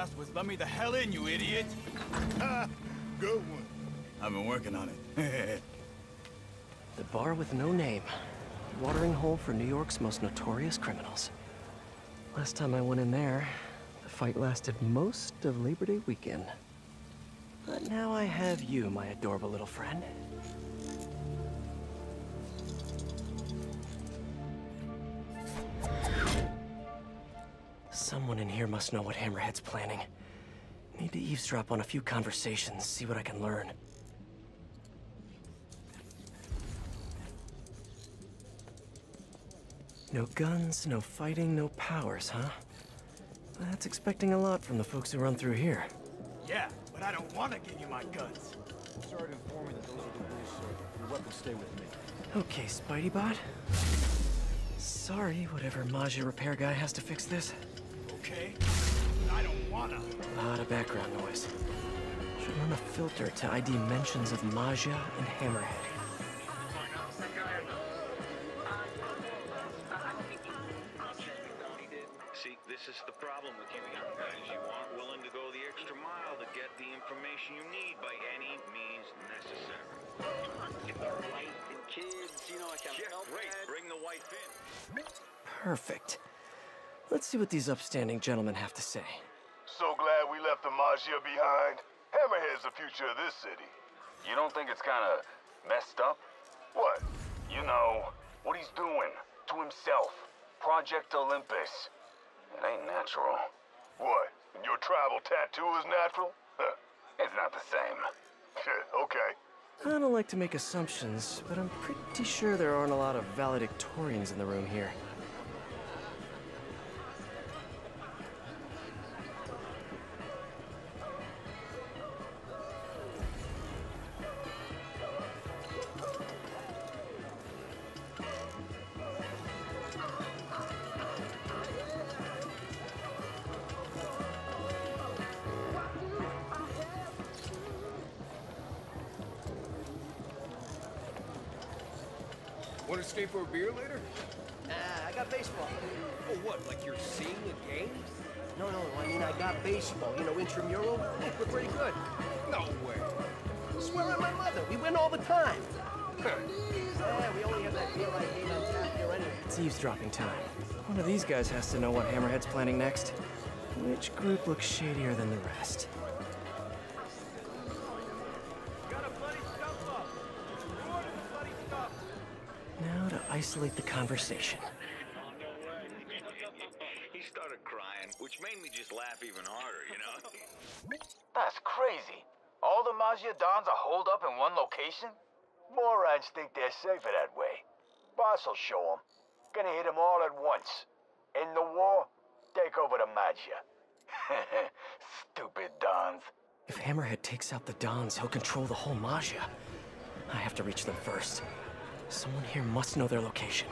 last was let me the hell in, you idiot! Good one. I've been working on it. The bar with no name. Watering hole for New York's most notorious criminals. Last time I went in there, the fight lasted most of Labor Day weekend. But now I have you, my adorable little friend. Someone in here must know what Hammerhead's planning. Need to eavesdrop on a few conversations, see what I can learn. No guns, no fighting, no powers, huh? That's expecting a lot from the folks who run through here. yeah, but I don't want to give you my guns. Sorry to inform you that those are the rules, sir. Your weapons stay with me. Okay, Spidey-Bot. Sorry, whatever Maggia repair guy has to fix this. Okay? I don't wanna. A lot of background noise. Should run a filter to ID mentions of Maggia and Hammerhead. See, this is the problem with you young guys. You aren't willing to go the extra mile to get the information you need by any means necessary. Kids, you know, I kind of Yeah, felt great. bad. Bring the wife in. Perfect. Let's see what these upstanding gentlemen have to say. So glad we left the Maggia behind. Hammerhead's the future of this city. You don't think it's kind of messed up? What? You know, what he's doing to himself. Project Olympus. It ain't natural. What? Your tribal tattoo is natural? Huh. It's not the same. okay. I don't like to make assumptions, but I'm pretty sure there aren't a lot of valedictorians in the room here. Want to stay for a beer later? Ah, I got baseball. Oh, what? Like you're seeing a game? No, no, I mean I got baseball. You know, intramural. We're pretty good. No way. I swear on my mother, we win all the time. yeah, we only have that daylight game on tap here anyway. It's eavesdropping time. One of these guys has to know what Hammerhead's planning next. Which group looks shadier than the rest? To isolate the conversation. He started crying, which made me just laugh even harder, you know? That's crazy. All the Maggia Dons are holed up in one location? Morons think they're safer that way. Boss will show 'em. Gonna hit 'em all at once. In the war, take over the Maggia. Stupid Dons. If Hammerhead takes out the Dons, he'll control the whole Maggia. I have to reach them first. Someone here must know their location.